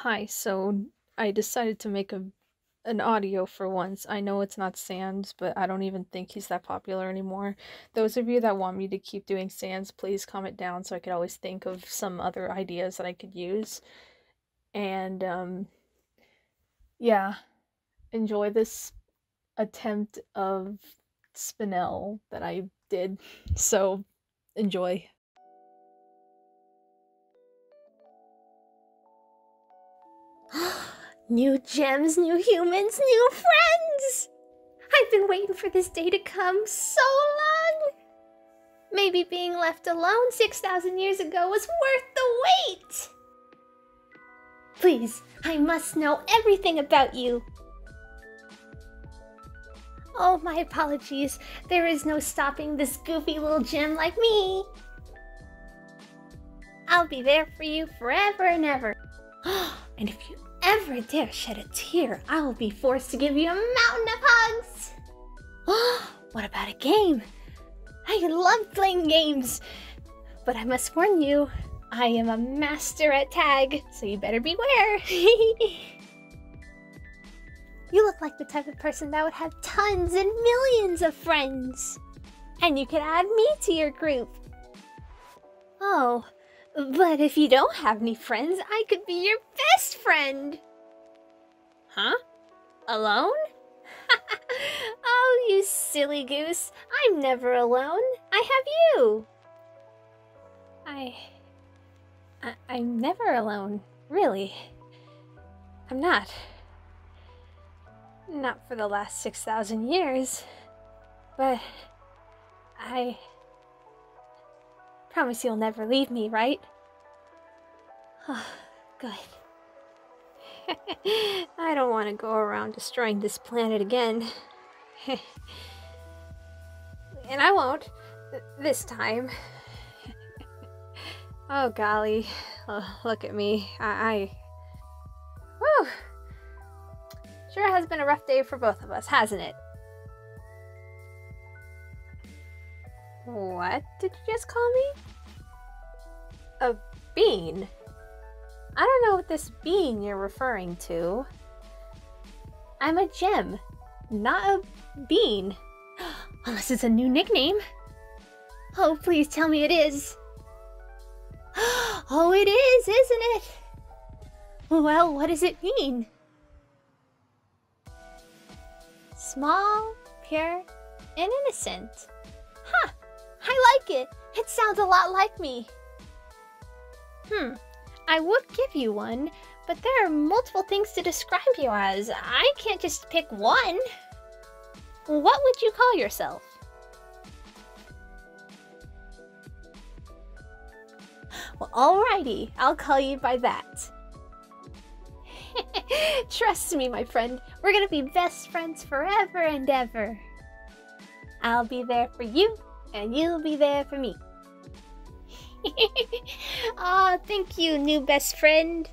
Hi, so I decided to make a an audio for once. I know it's not Sans, but I don't even think he's that popular anymore. Those of you that want me to keep doing Sans, please comment down so I could always think of some other ideas that I could use. And um yeah, enjoy this attempt of Spinel that I did. So enjoy. New gems, new humans, new friends! I've been waiting for this day to come so long! Maybe being left alone 6,000 years ago was worth the wait! Please, I must know everything about you. Oh, my apologies. There is no stopping this goofy little gem like me. I'll be there for you forever and ever. and if you ever dare shed a tear, I will be forced to give you a mountain of hugs. what about a game? I love playing games. But I must warn you, I am a master at tag, so you better beware. you look like the type of person that would have tons and millions of friends. And you could add me to your group. Oh, but if you don't have any friends, I could be your best friend. Huh? Alone? oh, you silly goose. I'm never alone. I have you. I... I I'm never alone. Really. I'm not. Not for the last 6,000 years. But... I... Promise you'll never leave me, right? Oh, good. I don't want to go around destroying this planet again. and I won't. This time. oh, golly. Oh, look at me. I... I... Whew. Sure has been a rough day for both of us, hasn't it? What did you just call me? A bean? I don't know what this bean you're referring to. I'm a gem, not a bean. Unless it's a new nickname. Oh, please tell me it is. Oh, it is, isn't it? Well, what does it mean? Small, pure, and innocent. Huh, I like it. It sounds a lot like me. Hmm, I would give you one, but there are multiple things to describe you as. I can't just pick one. What would you call yourself? Well, alrighty, I'll call you by that. Trust me, my friend, we're gonna be best friends forever and ever. I'll be there for you, and you'll be there for me. Oh, thank you, new best friend.